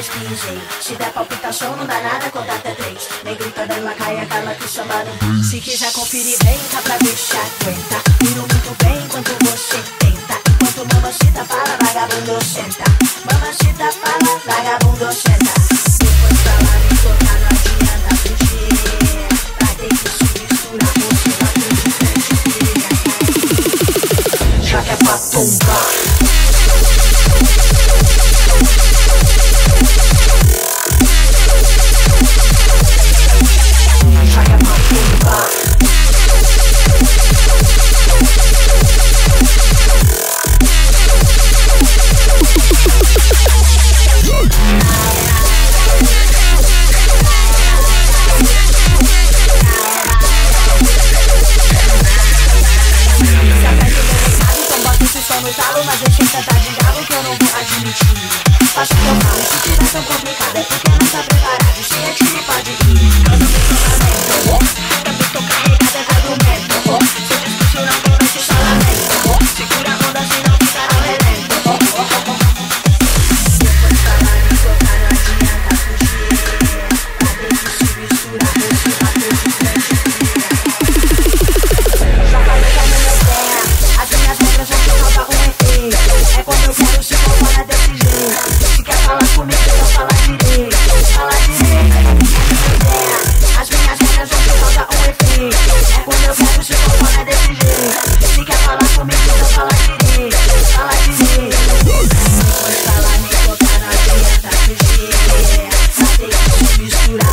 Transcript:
pesquisei. Se der palpitação, não dá nada, conta até três. Negrita dela cai, aquela que chama Se quiser conferir bem, tá pra se aguenta. Viro muito bem enquanto você tenta. Enquanto mamacita fala, vagabundo senta. Mamacita fala, vagabundo senta. Depois lá, me soltar, não adianta fugir. Vai ter que se misturar, você vai ter de frente, Já que é pra tombar. No talo, mas eu que tá de galo que eu não vou admitir. Faço o que eu falo, se tiver tão complicado é porque não tá preparado. Se é time, pode ir. Eu não me sou também tô carregado é argumento. Se eu discutir, não vou nesse salamento. Segura a onda, senão ficará relento. Depois falar e socar, não adianta fugir. Que se misturar, você bater